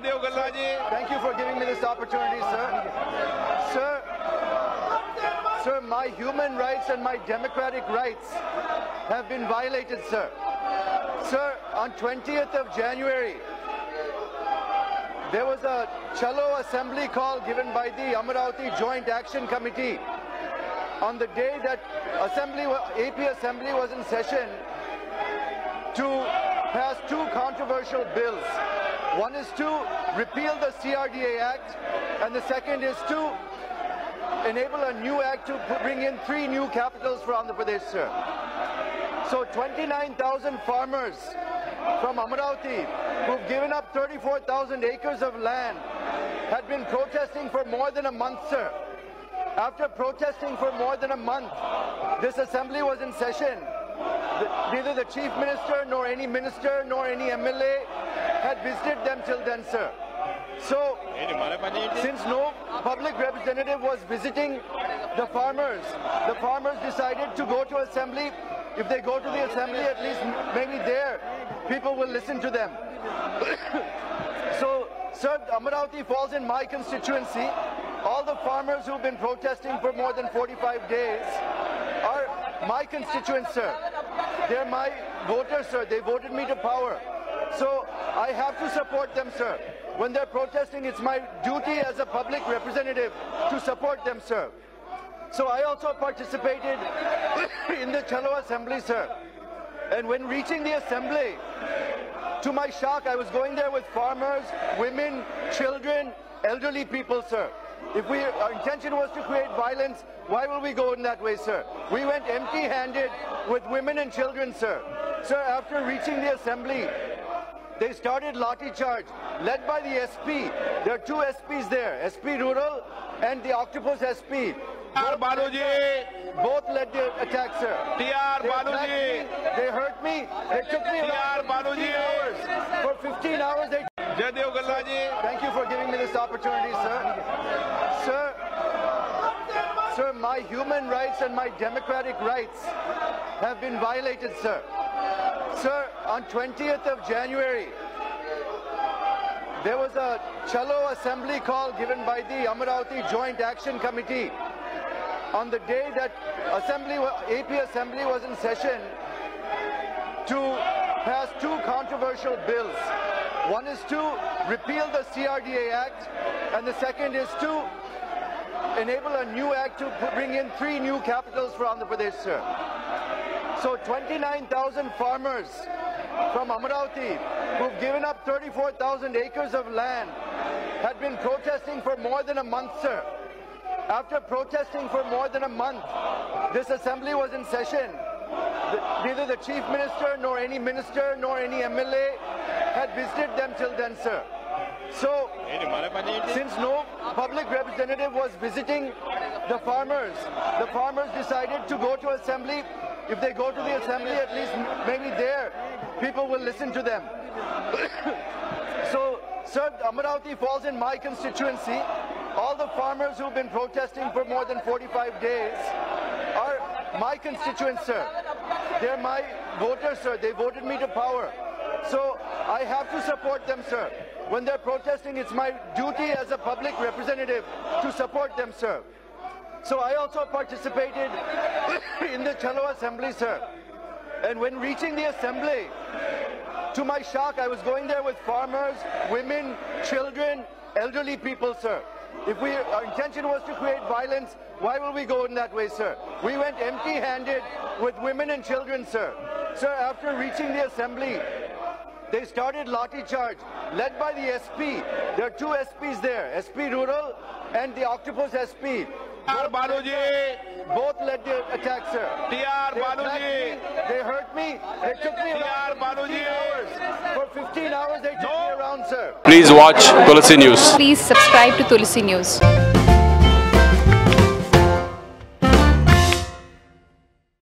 Gallaji. Thank you for giving me this opportunity, sir. Sir, sir, my human rights and my democratic rights have been violated, sir. Sir, on 20th of January, there was a Chalo assembly call given by the Amaravati Joint Action Committee. On the day that assembly, AP assembly was in session to pass two controversial bills. One is to repeal the CRDA Act, and the second is to enable a new act to bring in three new capitals for Andhra Pradesh, sir. So 29,000 farmers from Amaravati who've given up 34,000 acres of land had been protesting for more than a month, sir. After protesting for more than a month, this assembly was in session. The- Neither the chief minister, nor any minister, nor any MLA had visited them till then, sir. So, since no public representative was visiting the farmers, the farmers decided to go to assembly. If they go to the assembly, at least maybe there, people will listen to them. so, sir, Amaravati falls in my constituency. All the farmers who've been protesting for more than 45 days are my constituents, sir. They're my voters, sir. They voted me to power. So I have to support them, sir. When they're protesting, it's my duty as a public representative to support them, sir. So I also participated in the Chalo assembly, sir. And when reaching the assembly, to my shock, I was going there with farmers, women, children, elderly people, sir. If we, our intention was to create violence, why will we go in that way, sir? We went empty-handed with women and children, sir. Sir, after reaching the assembly, they started Lathi Charge, led by the SP. There are two SPs there, SP Rural and the Octopus SP. TR Baloji. Both led the attack, sir. TR Baloji. They hurt me. They took me TR hours. For 15 hours, they. Gallaji. Thank you for giving me this opportunity, sir. Sir. Sir, my human rights and my democratic rights have been violated, sir. Sir, on 20th of January, there was a Chalo assembly call given by the Amaravati Joint Action Committee on the day that assembly, AP assembly was in session to pass two controversial bills. One is to repeal the CRDA Act, and the second is to enable a new act to bring in three new capitals for Andhra Pradesh, sir. So 29,000 farmers from Amaravati who've given up 34,000 acres of land had been protesting for more than a month, sir. After protesting for more than a month, this assembly was in session. The- Neither the chief minister, nor any minister, nor any MLA had visited them till then, sir. So, since no public representative was visiting the farmers, the farmers decided to go to assembly. If they go to the assembly, at least maybe there, people will listen to them. so, sir, Amaravati falls in my constituency. All the farmers who've been protesting for more than 45 days are my constituents, sir. They're my voters, sir. They voted me to power. So I have to support them, sir. When they're protesting, it's my duty as a public representative to support them, sir. So I also participated in the Chalo assembly, sir. And when reaching the assembly, to my shock, I was going there with farmers, women, children, elderly people, sir. If we, our intention was to create violence, why will we go in that way, sir? We went empty-handed with women and children, sir. Sir, after reaching the assembly, they started lathi charge, led by the SP. There are two SPs there, SP Rural and the Octopus SP. TR Baluji. Both led the attack, sir. TR Baluji. They hurt me. They took me around. TR Baluji. For 15 hours, they took no. me around, sir. Please watch Tulasi News. Please subscribe to Tulasi News.